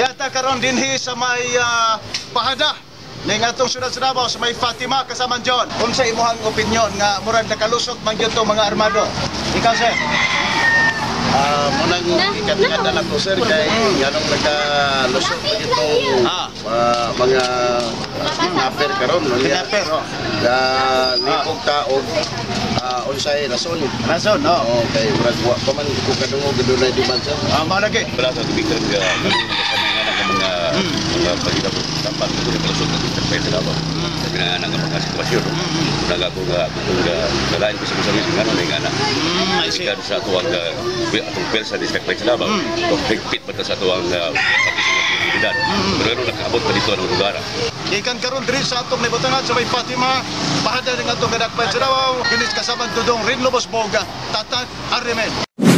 Yata karon dinhi sa may ah, pahada ning atong syudad sa Davao sa may Fatima kasama John. Unsa imong opinion nga murag nakalusot man gyud tong mga armado? Ikaw sir. Ah, munang ikatingatan ako sir kay anong nakalusot pa itong Ah. ah, mga kidnapper karon no. Kidnapper, oh. Ga libog ta og ah, unsay rason. Rason, no. Oo, kay murag wa pa man ko kadungog dunay di man sir. Ah, mao lagi. Berasa tu bikin kita bagi dapat hmm. dapat itu kalau sudah kita sampai apa. Tapi nak anak kamu kasih kepada dia. Sudah hmm. aku gak aku gak lain bisa bisa bisa kan dengan anak. Jika ada satu warga atau bel saya disek baik apa apa. pit pada satu warga tapi sudah tidak. Hmm. Berenung nak lah kabut dari tuan negara. Ikan karun dari satu ni betul nak sampai Fatima. Bahagian dengan tuan kedak baik sudah. Jenis kasaban tudung rin lobos boga tata arimen.